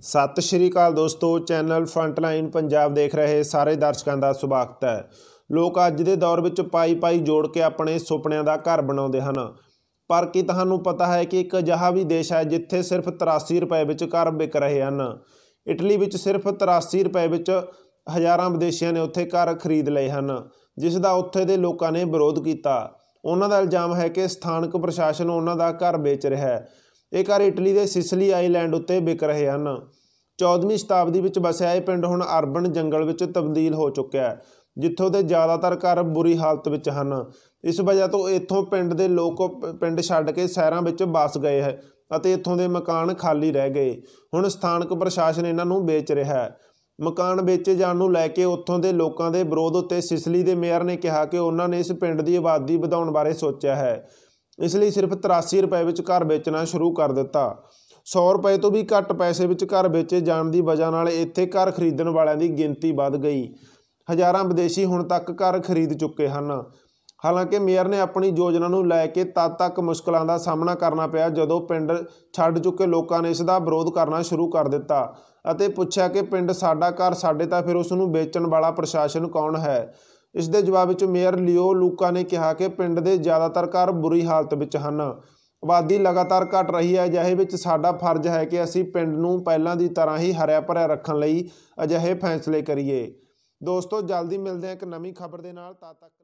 ਸਤਿ ਸ਼੍ਰੀ ਅਕਾਲ ਦੋਸਤੋ, channel frontline Punjab ਦੇਖ ਰਹੇ ਸਾਰੇ ਦਰਸ਼ਕਾਂ ਦਾ ਸਵਾਗਤ ਹੈ। ਲੋਕ ਅੱਜ ਦੇ ਦੌਰ ਵਿੱਚ ਪਾਈ ਪਾਈ ਜੋੜ ਕੇ ਆਪਣੇ ਸੁਪਨਿਆਂ ਦਾ ਘਰ ਬਣਾਉਂਦੇ ਹਨ। ਪਰ ਕੀ ਤੁਹਾਨੂੰ ਪਤਾ ਹੈ ਕਿ ਇੱਕ ਅਜਿਹਾ ਵੀ ਦੇਸ਼ ਹੈ ਜਿੱਥੇ ਸਿਰਫ 83 ਰੁਪਏ ਵਿੱਚ ਘਰ ਵਿਕ ਰਹੇ ਹਨ? ਇਟਲੀ ਵਿੱਚ ਸਿਰਫ 83 ਰੁਪਏ ਵਿੱਚ ਹਜ਼ਾਰਾਂ ਵਿਦੇਸ਼ੀਆਂ ਨੇ ਉੱਥੇ ਘਰ ਖਰੀਦ ਲਏ ਹਨ, ਜਿਸ ਦਾ ਉੱਥੇ ਦੇ ਲੋਕਾਂ ਨੇ ਵਿਰੋਧ ਕੀਤਾ। ਉਹਨਾਂ ਦਾ ਇਲਜ਼ਾਮ ਹੈ ਕਿ ਸਥਾਨਕ ਪ੍ਰਸ਼ਾਸਨ ਉਹਨਾਂ ਦਾ ਘਰ ਵੇਚ ਰਿਹਾ ਹੈ। ਇਹ ਘਰ ਇਟਲੀ ਦੇ ਸਿਸਲੀ ਆਈਲੈਂਡ ਉੱਤੇ ਵਿਕ ਰਹੇ ਹਨ। 14ਵੀਂ ਸ਼ਤਾਬਦੀ ਵਿੱਚ ਵਸਿਆ ਇਹ ਪਿੰਡ ਹੁਣ ਅਰਬਨ ਜੰਗਲ ਵਿੱਚ ਤਬਦੀਲ ਹੋ ਚੁੱਕਿਆ ਹੈ, ਜਿੱਥੋਂ ਦੇ ਜ਼ਿਆਦਾਤਰ ਘਰ ਬੁਰੀ ਹਾਲਤ ਵਿੱਚ ਹਨ। ਇਸ ਵਜ੍ਹਾ ਤੋਂ ਇੱਥੋਂ ਪਿੰਡ ਦੇ ਲੋਕ ਪਿੰਡ ਛੱਡ ਕੇ ਸ਼ਹਿਰਾਂ ਵਿੱਚ ਵਸ ਗਏ ਹੈ ਅਤੇ ਇੱਥੋਂ ਦੇ ਮਕਾਨ ਖਾਲੀ ਰਹਿ ਗਏ। ਹੁਣ ਸਥਾਨਕ ਪ੍ਰਸ਼ਾਸਨ ਇਹਨਾਂ ਨੂੰ ਵੇਚ ਰਿਹਾ ਹੈ। ਮਕਾਨ ਵੇਚੇ ਜਾਣ ਨੂੰ ਲੈ ਕੇ ਉੱਥੋਂ ਦੇ ਲੋਕਾਂ ਦੇ ਵਿਰੋਧ ਉੱਤੇ ਸਿਸਲੀ ਦੇ ਮੇਅਰ ਨੇ ਕਿਹਾ ਕਿ ਉਹਨਾਂ ਨੇ ਇਸ ਪਿੰਡ ਦੀ ਆਬਾਦੀ ਵਧਾਉਣ ਬਾਰੇ ਸੋਚਿਆ ਹੈ। ਇਸ ਲਈ ਸਿਰਫ 83 ਰੁਪਏ ਵਿੱਚ ਘਰ ਵੇਚਣਾ ਸ਼ੁਰੂ ਕਰ ਦਿੱਤਾ। 100 ਰੁਪਏ ਤੋਂ ਵੀ ਘੱਟ ਪੈਸੇ ਵਿੱਚ ਘਰ ਵੇਚੇ ਜਾਣ ਦੀ ਵਜ੍ਹਾ ਨਾਲ ਇੱਥੇ ਘਰ ਖਰੀਦਣ ਵਾਲਿਆਂ ਦੀ ਗਿਣਤੀ ਵੱਧ ਗਈ। ਹਜ਼ਾਰਾਂ ਵਿਦੇਸ਼ੀ ਹੁਣ ਤੱਕ ਘਰ ਖਰੀਦ ਚੁੱਕੇ ਹਨ। ਹਾਲਾਂਕਿ ਮੇਅਰ ਨੇ ਆਪਣੀ ਯੋਜਨਾ ਨੂੰ ਲੈ ਕੇ ਤਦ ਤੱਕ ਮੁਸ਼ਕਲਾਂ ਦਾ ਸਾਹਮਣਾ ਕਰਨਾ ਪਿਆ ਜਦੋਂ ਪਿੰਡ ਛੱਡ ਚੁੱਕੇ ਲੋਕਾਂ ਨੇ ਇਸ ਦਾ ਵਿਰੋਧ ਕਰਨਾ ਸ਼ੁਰੂ ਕਰ ਦਿੱਤਾ ਅਤੇ ਪੁੱਛਿਆ ਕਿ ਪਿੰਡ ਸਾਡਾ ਘਰ ਸਾਡੇ ਤਾਂ ਫਿਰ ਉਸ ਨੂੰ ਵੇਚਣ ਵਾਲਾ ਪ੍ਰਸ਼ਾਸਨ ਕੌਣ ਹੈ? ਇਸ ਦੇ ਜਵਾਬ ਵਿੱਚ ਮੇਅਰ ਲਿਓ ਲੂਕਾ ਨੇ ਕਿਹਾ ਕਿ ਪਿੰਡ ਦੇ ਜ਼ਿਆਦਾਤਰ ਘਰ ਬੁਰੀ ਹਾਲਤ ਵਿੱਚ ਹਨ। ਆਬਾਦੀ ਲਗਾਤਾਰ ਘਟ ਰਹੀ ਹੈ, ਅਜਿਹੇ ਵਿੱਚ ਸਾਡਾ ਫਰਜ਼ ਹੈ ਕਿ ਅਸੀਂ ਪਿੰਡ ਨੂੰ ਪਹਿਲਾਂ ਦੀ ਤਰ੍ਹਾਂ ਹੀ ਹਰਿਆ ਭਰਿਆ ਰੱਖਣ ਲਈ ਅਜਿਹੇ ਫੈਸਲੇ ਕਰੀਏ। ਦੋਸਤੋ, ਜਲਦੀ ਮਿਲਦੇ ਹਾਂ ਇੱਕ ਨਵੀਂ ਖਬਰ ਦੇ ਨਾਲ, ਤਦ ਤੱਕ